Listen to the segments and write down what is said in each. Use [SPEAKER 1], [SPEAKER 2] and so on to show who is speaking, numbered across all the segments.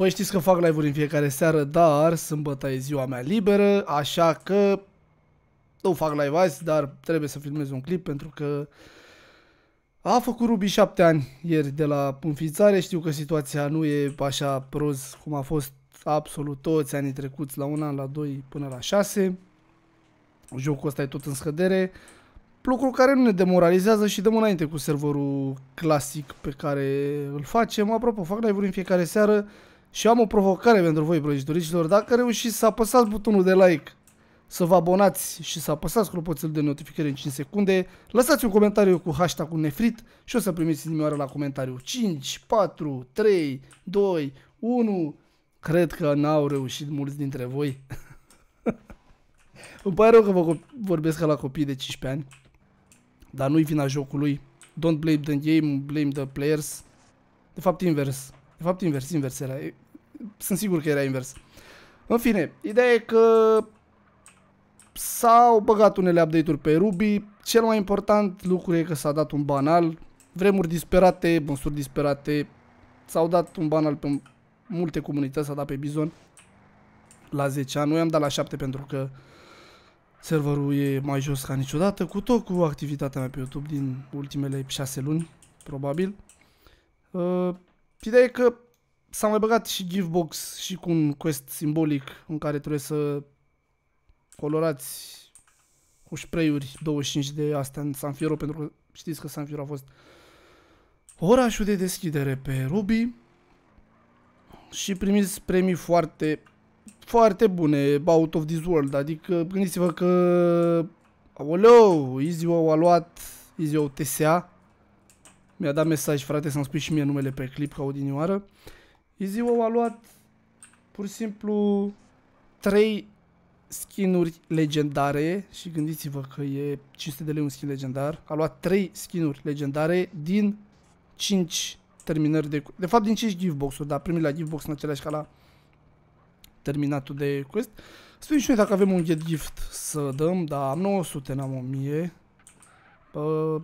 [SPEAKER 1] Păi știți că fac live-uri în fiecare seară, dar sâmbătă e ziua mea liberă, așa că nu fac live azi, dar trebuie să filmez un clip pentru că a făcut Ruby 7 ani ieri de la înființare. Știu că situația nu e așa proz cum a fost absolut toți anii trecuți, la un an, la 2 până la 6. Jocul ăsta e tot în scădere. Lucru care nu ne demoralizează și dăm înainte cu serverul clasic pe care îl facem. Apropo, fac live-uri în fiecare seară și am o provocare pentru voi, prăjitoricilor. Dacă reușiți să apăsați butonul de like să vă abonați și să apăsați clopoțelul de notificare în 5 secunde, lăsați un comentariu cu hashtag cu nefrit și o să primiți inimioară la comentariu 5, 4, 3, 2, 1. Cred că n-au reușit mulți dintre voi. Îmi pare rău că vă vorbesc ca la copii de 15 ani, dar nu-i vina jocului. Don't blame the game, blame the players. De fapt invers. De fapt invers, invers era. Sunt sigur că era invers. În fine, ideea e că S-au băgat unele update-uri pe Ruby. Cel mai important lucru e că s-a dat un banal. Vremuri disperate, măsuri disperate. S-au dat un banal pe multe comunități, s-a dat pe Bizon la 10 ani. Noi am dat la 7 pentru că serverul e mai jos ca niciodată, cu tot cu activitatea mea pe YouTube din ultimele 6 luni, probabil. Uh, ideea e că s-a mai băgat și Givebox și cu un quest simbolic în care trebuie să colorați cu spray-uri 25 de astea în San Fierro, pentru că știți că San Fierro a fost orașul de deschidere pe Ruby și primiți premii foarte, foarte bune, out of this world, adică gândiți-vă că Aoleu, Izio a luat Izio TSA mi-a dat mesaj, frate, să-mi spui și mie numele pe clip ca odinioară. Izio a luat pur și simplu 3 skinuri legendare și gândiți-vă că e 500 de lei un skin legendar. A luat 3 skinuri legendare din 5 terminări de... De fapt din 5 givebox-uri, dar primit la givebox în același ca la terminatul de quest. Spune și noi dacă avem un get gift să dăm, dar am 900, n-am 1000. Uh,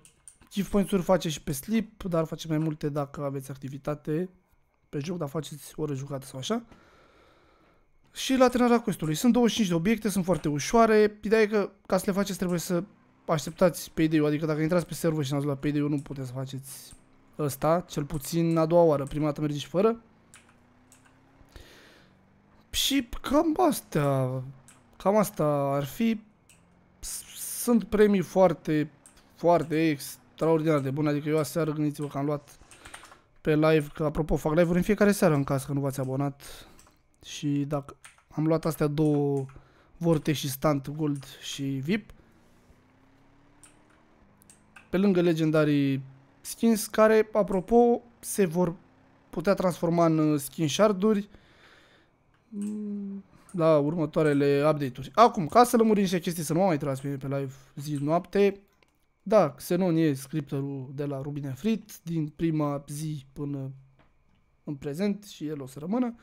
[SPEAKER 1] gift points-uri face și pe slip, dar face mai multe dacă aveți activitate pe joc, dar faceți ore jucate sau așa și la terminarea questului. Sunt 25 de obiecte, sunt foarte ușoare. Ideea e că ca să le faceți trebuie să așteptați payday-ul, adică dacă intrați pe server și n-ați la payday-ul nu puteți să faceți ăsta, cel puțin a doua oară, prima dată mergeți și fără. Și cam astea, cam asta ar fi. Sunt premii foarte, foarte extraordinar de bune, adică eu aseară gândiți-vă că am luat pe live, că apropo fac live-uri în fiecare seară în caz că nu v-ați abonat și dacă am luat astea două Vortex și Stunt Gold și VIP. Pe lângă legendarii skins care, apropo, se vor putea transforma în uh, skin sharduri mm, la următoarele update-uri. Acum, ca să lămurim niște chestii, să nu mai transmit pe live zi noapte, da, Xenon e scriptorul de la Rubine Frit din prima zi până în prezent și el o să rămână.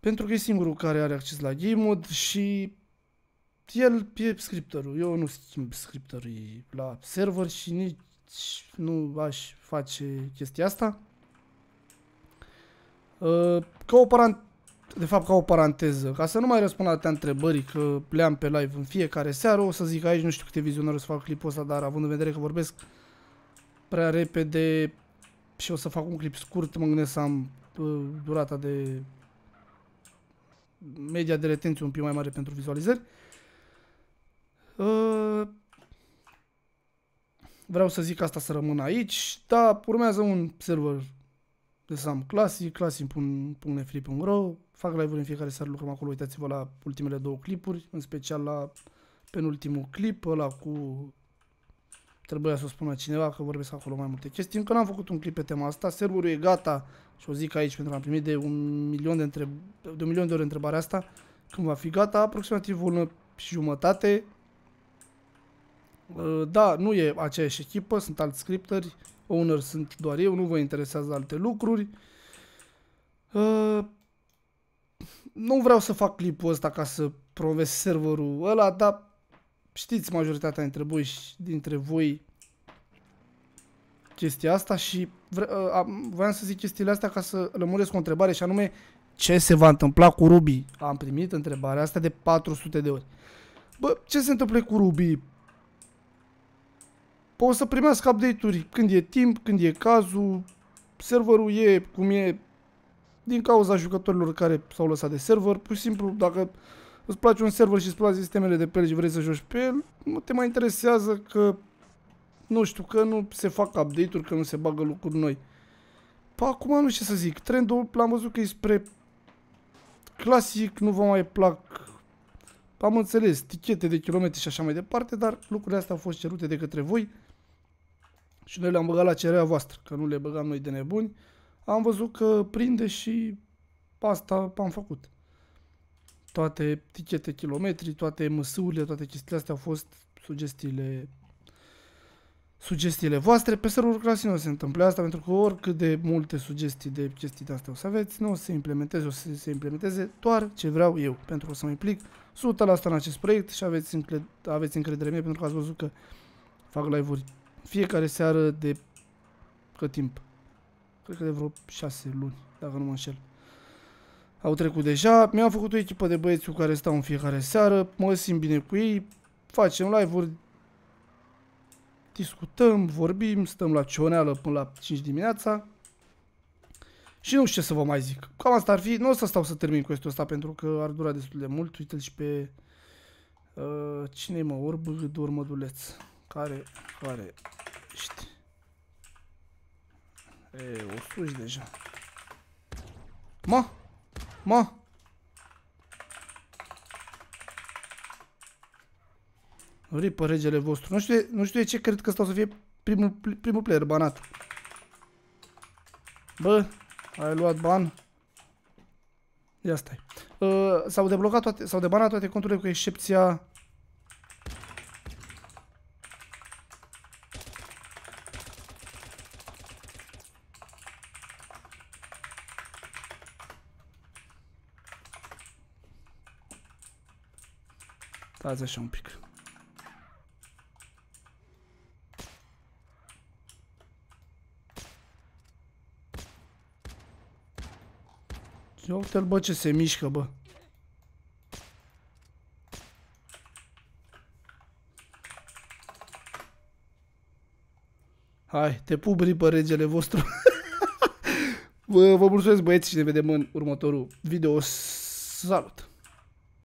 [SPEAKER 1] Pentru că e singurul care are acces la game mode și el e scriptorul. Eu nu schimb scriptorii la server și nici nu aș face chestia asta. Uh, ca o parant de fapt ca o paranteză, ca să nu mai răspund la atâtea întrebări că le am pe live în fiecare seară, o să zic aici, nu știu câte vizionări o să fac clipul ăsta, dar având în vedere că vorbesc prea repede și o să fac un clip scurt, mă gândesc să am uh, durata de media de retenție un pic mai mare pentru vizualizări. Uh, vreau să zic asta să rămână aici, dar urmează un server de SAM clasic, classic.nefree.ro Fac live-uri în fiecare seară, lucrăm acolo, uitați-vă la ultimele două clipuri, în special la penultimul clip, ăla cu trebuia să o spună cineva că vorbesc acolo mai multe chestii. Încă n-am făcut un clip pe tema asta, serverul e gata și o zic aici pentru că am primit de un milion de, întreb de, un milion de ori întrebarea asta. Când va fi gata, aproximativ o lună și jumătate. Uh, da, nu e aceeași echipă, sunt alți scripteri, owner sunt doar eu, nu vă interesează alte lucruri. Uh, nu vreau să fac clipul ăsta ca să promovez serverul ăla, dar știți majoritatea dintre voi, dintre voi chestia asta și vre, uh, voiam să zic chestiile astea ca să lămuresc o întrebare și anume ce se va întâmpla cu Ruby? Am primit întrebarea asta de 400 de ori. Bă, ce se întâmplă cu Ruby? Poți să primească update-uri când e timp, când e cazul, serverul e cum e din cauza jucătorilor care s-au lăsat de server, pur și simplu dacă îți place un server și îți place sistemele de pe el și vrei să joci pe el, nu te mai interesează că nu știu, că nu se fac update-uri, că nu se bagă lucruri noi. Păi acum nu știu ce să zic, trendul l-am văzut că e spre clasic, nu vă mai plac am înțeles, tichete de kilometri și așa mai departe, dar lucrurile astea au fost cerute de către voi și noi le-am băgat la cererea voastră, că nu le băgam noi de nebuni. Am văzut că prinde și asta am făcut. Toate tichete kilometri, toate măsurile, toate chestiile astea au fost sugestiile sugestiile voastre. Pe serverul Clasic nu o să se întâmple asta, pentru că oricât de multe sugestii de chestii de astea o să aveți, nu o să se implementeze, o să se implementeze doar ce vreau eu, pentru că o să mă implic 100% în acest proiect și aveți, încred aveți încredere mie, pentru că ați văzut că fac live-uri fiecare seară de cât timp? Cred că de vreo 6 luni, dacă nu mă înșel. Au trecut deja, mi-am făcut o echipă de băieți cu care stau în fiecare seară, mă simt bine cu ei, facem live-uri discutăm, vorbim, stăm la cioneală până la 5 dimineața. Și nu știu ce să vă mai zic. Cam asta ar fi. Nu o să stau să termin cu ăsta pentru că ar dura destul de mult. Uite-l și pe... Uh, cine mă? Orb Dormăduleț. Care? Care? Știi. E, o suși deja. Ma! Ma! Ripă regele vostru. Nu știu, de, nu știu de ce cred că stau să fie primul, primul player banat. Bă, ai luat ban. Ia stai. Uh, s-au deblocat toate, s-au debanat toate conturile cu excepția... Stați așa un pic. Ia uite-l, bă, ce se mișcă, bă. Hai, te pup, ripă, regele vostru. Bă, vă mulțumesc, băieți, și ne vedem în următorul video. Salut!